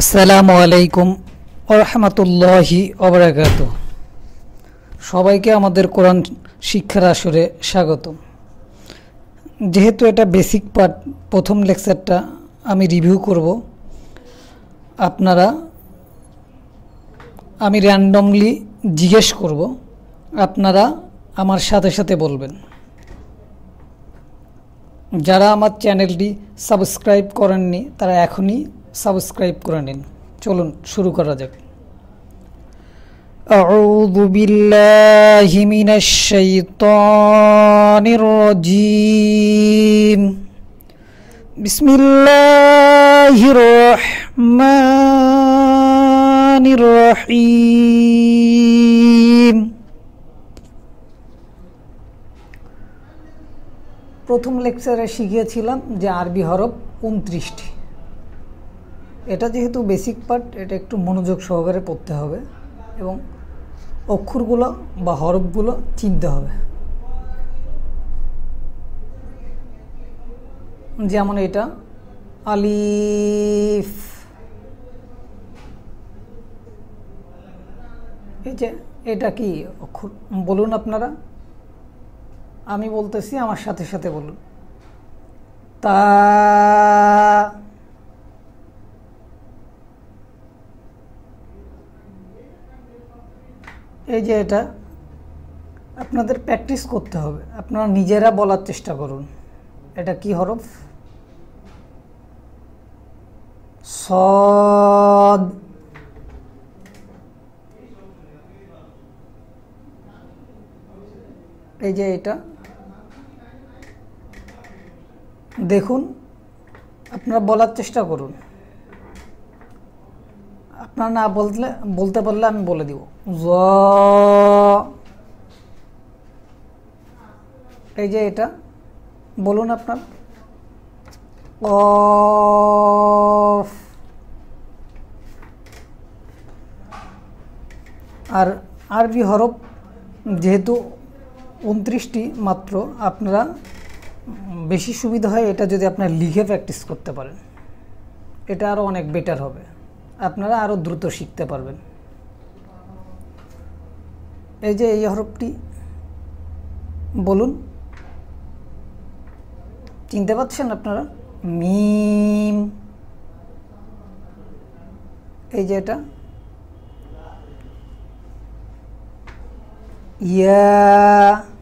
আসসালামু আলাইকুম ওরহামতুল্লাহি অবরাকাত সবাইকে আমাদের কোরআন শিক্ষার আসরে স্বাগত যেহেতু এটা বেসিক পার্ট প্রথম লেকচারটা আমি রিভিউ করব। আপনারা, আমি র্যান্ডমলি জিজ্ঞেস করব, আপনারা আমার সাথে সাথে বলবেন। যারা আমার চ্যানেলটি সাবস্ক্রাইব করেননি, তারা এখনই সাবস্ক্রাইব করে নিন চলুন শুরু করা যাক أعوذ بالله من الشيطان الرجيم بسم الله الرحمن الرحيم প্রথম লেকচারে শিখিয়েছিলাম যে আরবি হরফ উনত্রিশটি এটা যেহেতু বেসিক পার্ট এটা একটু মনোযোগ সহকারে পড়তে হবে এবং অক্ষরগুলো বা হরফগুলো চিনতে হবে। যেমন এটা, আলিফ। এই যে, এটা কি অক্ষর? বলুন আপনারা। আমি বলতেছি, আমার সাথে সাথে বলুন। তা এই যে এটা, আপনাদের প্র্যাকটিস করতে হবে। আপনারা নিজেরা বলার চেষ্টা করুন। এটা কি হরফ? সদ। এই যে এটা। দেখুন, আপনারা বলার চেষ্টা করুন। আপনার না বললে, বলতে পারলে আমি বলে দিব। জ। এই যে এটা, বলুন আপনার। অফ আর আরবি হরফ যেহেতু উনত্রিশটি মাত্র, আপনারা বেশি সুবিধা হয় এটা যদি আপনার লিখে প্র্যাকটিস করতে পারেন। এটা আরও অনেক বেটার হবে। আপনারা আরও দ্রুত শিখতে পারবেন। এই যে এই হরফটি, বলুন। চিনতে পারছেন আপনারা? মিম। এই যে এটা। ইয়া।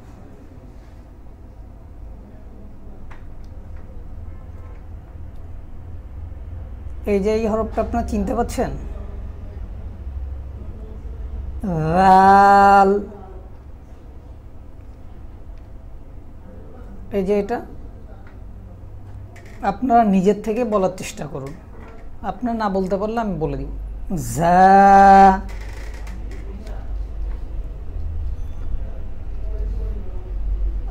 এই যে এই হরফটা আপনারা চিনতে পাচ্ছেন? রাল। এই যে এটা, আপনারা নিজের থেকে বলার চেষ্টা করুন। আপনার না বলতে পারলে আমি বলে যা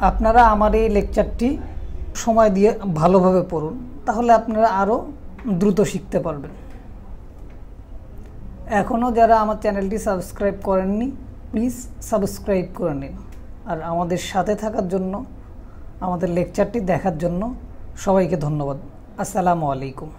আপনারা আমার এই লেকচারটি সময় দিয়ে ভালোভাবে পড়ুন। তাহলে আপনারা আরও দ্রুত শিখতে পারবেন। এখনও যারা আমার চ্যানেলটি সাবস্ক্রাইব করেননি, প্লিজ সাবস্ক্রাইব করে নিন। আর আমাদের সাথে থাকার জন্য, আমাদের লেকচারটি দেখার জন্য সবাইকে ধন্যবাদ। আসসালামু আলাইকুম।